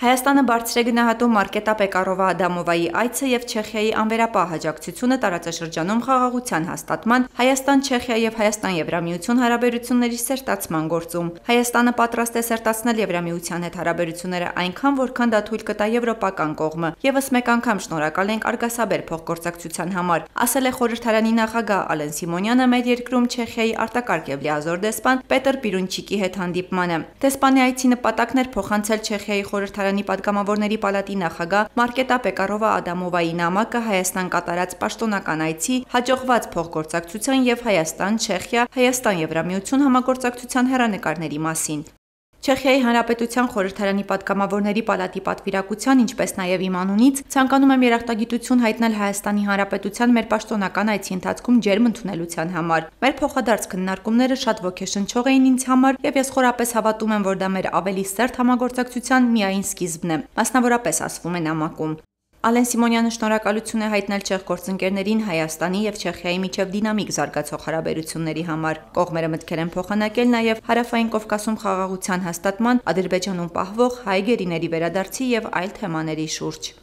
Հայաստանը բարձր է գնահատում Մարկետա Պեկարովա Ադամովայի այցը եւ Չեխիայի անվերապահ աջակցությունը տարածաշրջանում խաղաղության հաստատման, Հայաստան-Չեխիա եւ Հայաստան-Եվրամիություն հարաբերությունների սերտացման գործում։ Հայաստանը պատրաստ է սերտացնել Եվրամիության հետ հարաբերությունները այնքան, որքան դա թույլ կտա եվրոպական կողմը։ Եվս մեկ անգամ շնորհակալ ենք արգասաբեր փոխգործակցության համար, ասել է խորհրդարանի նախագահ Ալեն Սիմոնյանը մեր երկրում Չեխիայի արտակարգ եւ լիազոր դեսպան Պետր Պիրունչիկի հետ հանդիպմանը։ Դեսպանի այցի նպատակն էր փոխանցել Չեխիայի խորհրդարանի Խորհրդարանի պատգամավորների պալատի նախագահ Մարկետա Պեկարովա Ադամովայի նամակը Հայաստան կատարած պաշտոնական այցի հաջողված փոխգործակցության եւ Հայաստան-Չեխիա, Հայաստան-Եվրամիություն համագործակցության հերանեկարների մասին։ Չեխիայի Հանրապետության խորհրդարանի պատգամավորների պալատի պատվիրակության, ինչպես նաև իմ անունից ցանկանում եմ երախտագիտություն հայտնել Հայաստանի Հանրապետության մեր պաշտոնական այցի ընթացքում ջերմ ընդունելության համար։ Մեր փոխադարձ քննարկումները շատ ոգեշնչող էին ինձ համար, եւ ես խորապես հավատում եմ, որ դա մեր ավելի սերտ համագործակցության միայն սկիզբն է։ Մասնավորապես ասվում է նամակում։ Ալեն Սիմոնյանը շնորհակալություն է հայտնել չեխ գործընկերներին Հայաստանի եւ Չեխիայի միջև դինամիկ զարգացող հարաբերությունների համար։ Կողմերը մտքեր են փոխանակել նաեւ հարավային Կովկասում խաղաղության հաստատման, Ադրբեջանում պահվող հայ գերիների վերադարձի եւ այլ թեմաների շուրջ։